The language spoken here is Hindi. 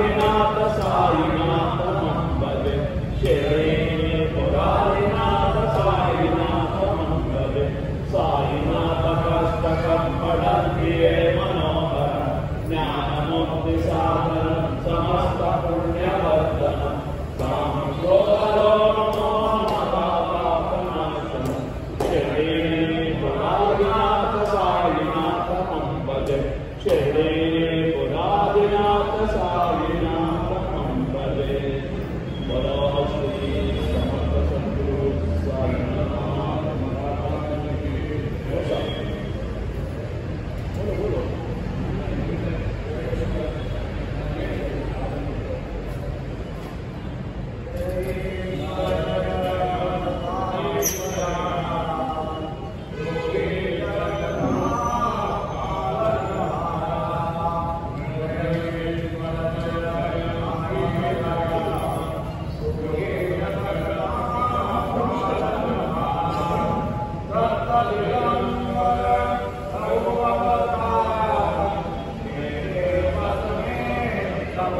श्रीनाथसायिणा